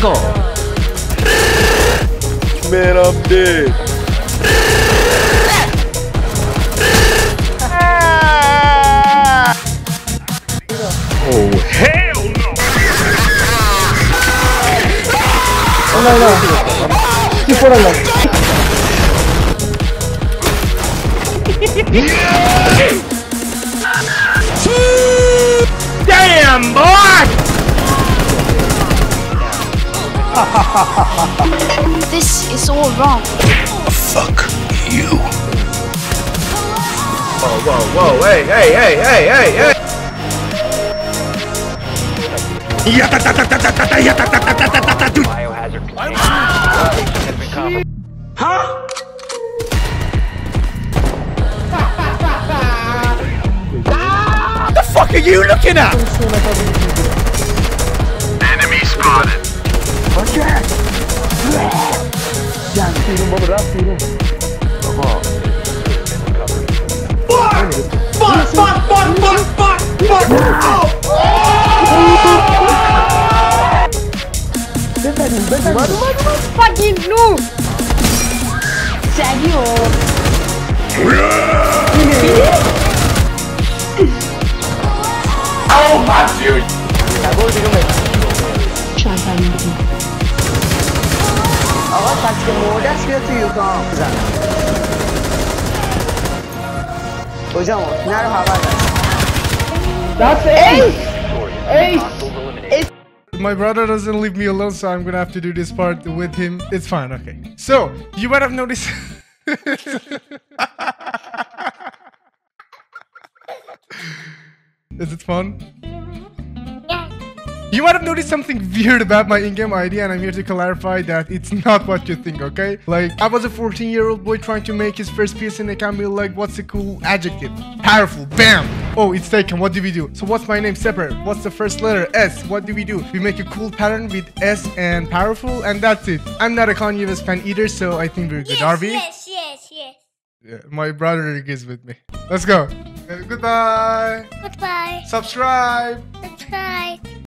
go. Man, I'm dead. Oh, hell no! Wala na. Tipo na lang. Damn, This is all wrong. Fuck you. Whoa, whoa, whoa, hey, hey, hey, hey, hey, hey! Biohazard container. Location has been compromised. What the fuck are you looking at? what would I feed him? A Fuck! Fuck! Fuck, fuck, fuck, fuck, fuck, fuck! Oh! oh! This is better. Motherfucking noob! Saggy Oh my dude! I go to the Shut up, Młoda świeciłką. Hocam nerede haber? That's ace! Ace! My brother doesn't leave me alone, so I'm gonna have to do this part with him. It's fine, okay. So, you might have noticed... Is it fun? You might have noticed something weird about my in-game ID and I'm here to clarify that it's not what you think, okay? Like, I was a 14-year-old boy trying to make his first piece PSN account be like, what's a cool adjective? Powerful, bam! Oh, it's taken, what do we do? So what's my name separate? What's the first letter? S, what do we do? We make a cool pattern with S and powerful and that's it. I'm not a Kanye West fan either, so I think we're good, are we? Yes, yes, yes. Yeah, my brother is with me. Let's go. Uh, goodbye. Goodbye. Subscribe. Subscribe.